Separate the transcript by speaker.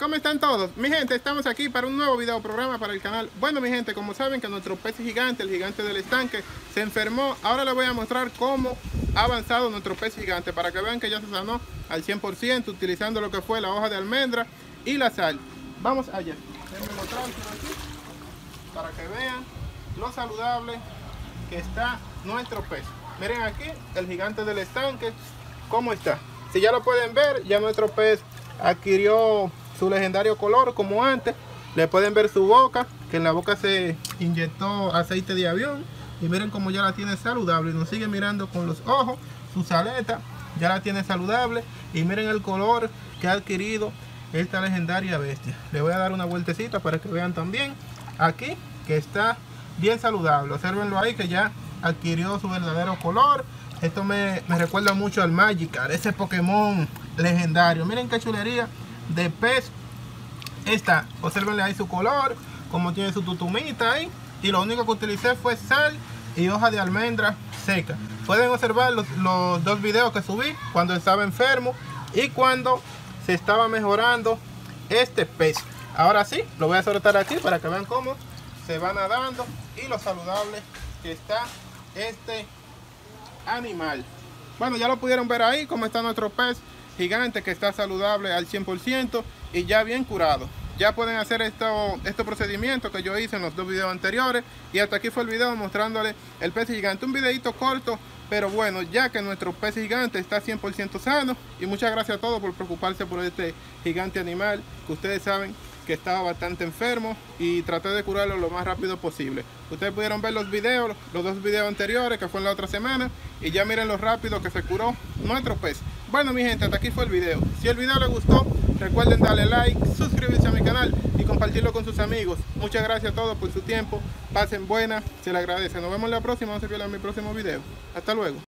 Speaker 1: ¿cómo están todos? Mi gente, estamos aquí para un nuevo video programa para el canal. Bueno, mi gente, como saben que nuestro pez gigante, el gigante del estanque, se enfermó. Ahora les voy a mostrar cómo ha avanzado nuestro pez gigante para que vean que ya se sanó al 100% utilizando lo que fue la hoja de almendra y la sal. Vamos allá. Para que vean lo saludable que está nuestro pez. Miren aquí el gigante del estanque, cómo está. Si ya lo pueden ver, ya nuestro pez adquirió su legendario color como antes. Le pueden ver su boca, que en la boca se inyectó aceite de avión. Y miren cómo ya la tiene saludable. Nos sigue mirando con los ojos, sus aletas, ya la tiene saludable. Y miren el color que ha adquirido esta legendaria bestia. Le voy a dar una vueltecita para que vean también aquí que está bien saludable. Observenlo ahí que ya adquirió su verdadero color. Esto me, me recuerda mucho al Magikarp, ese Pokémon legendario. Miren qué chulería de pez esta. Observenle ahí su color, como tiene su tutumita ahí. Y lo único que utilicé fue sal y hoja de almendra seca. Pueden observar los, los dos videos que subí cuando estaba enfermo y cuando se estaba mejorando este pez. Ahora sí, lo voy a soltar aquí para que vean cómo se va nadando y lo saludable que está este animal. Bueno, ya lo pudieron ver ahí cómo está nuestro pez gigante que está saludable al 100% y ya bien curado. Ya pueden hacer esto, este procedimiento que yo hice en los dos videos anteriores y hasta aquí fue el video mostrándole el pez gigante. Un videito corto, pero bueno, ya que nuestro pez gigante está 100% sano y muchas gracias a todos por preocuparse por este gigante animal que ustedes saben que estaba bastante enfermo y traté de curarlo lo más rápido posible. Ustedes pudieron ver los videos, los dos videos anteriores que fue en la otra semana y ya miren lo rápido que se curó nuestro pez. Bueno mi gente, hasta aquí fue el video. Si el video les gustó, recuerden darle like, suscribirse a mi canal y compartirlo con sus amigos. Muchas gracias a todos por su tiempo. Pasen buena, se les agradece. Nos vemos la próxima, no se pierdan mi próximo video. Hasta luego.